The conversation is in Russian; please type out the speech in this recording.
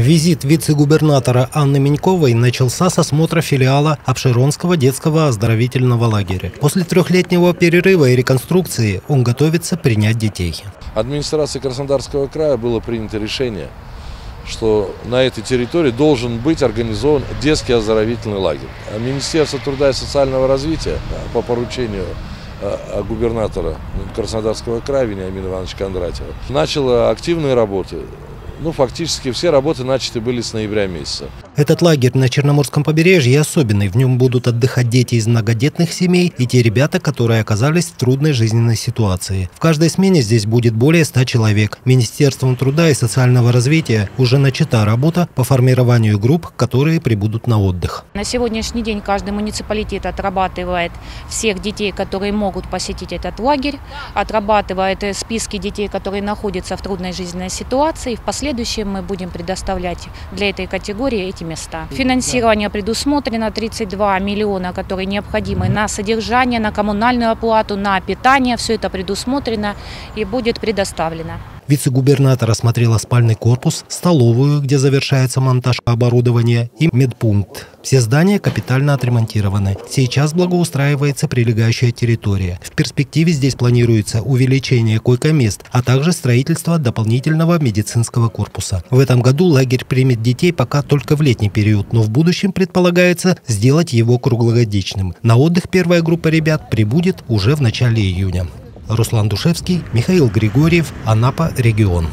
Визит вице-губернатора Анны Меньковой начался с осмотра филиала Обширонского детского оздоровительного лагеря. После трехлетнего перерыва и реконструкции он готовится принять детей. Администрацией Краснодарского края было принято решение, что на этой территории должен быть организован детский оздоровительный лагерь. Министерство труда и социального развития по поручению э, губернатора Краснодарского края Вениамина Ивановича Кондратьева начало активные работы ну, фактически все работы начаты были с ноября месяца. Этот лагерь на Черноморском побережье особенный. В нем будут отдыхать дети из многодетных семей и те ребята, которые оказались в трудной жизненной ситуации. В каждой смене здесь будет более 100 человек. Министерством труда и социального развития уже начата работа по формированию групп, которые прибудут на отдых. На сегодняшний день каждый муниципалитет отрабатывает всех детей, которые могут посетить этот лагерь, отрабатывает списки детей, которые находятся в трудной жизненной ситуации. В последующем мы будем предоставлять для этой категории эти места. Финансирование предусмотрено 32 миллиона, которые необходимы на содержание, на коммунальную оплату, на питание. Все это предусмотрено и будет предоставлено. Вице-губернатор осмотрела спальный корпус, столовую, где завершается монтаж оборудования, и медпункт. Все здания капитально отремонтированы. Сейчас благоустраивается прилегающая территория. В перспективе здесь планируется увеличение койко-мест, а также строительство дополнительного медицинского корпуса. В этом году лагерь примет детей пока только в летний период, но в будущем предполагается сделать его круглогодичным. На отдых первая группа ребят прибудет уже в начале июня. Руслан Душевский, Михаил Григорьев, Анапа, регион.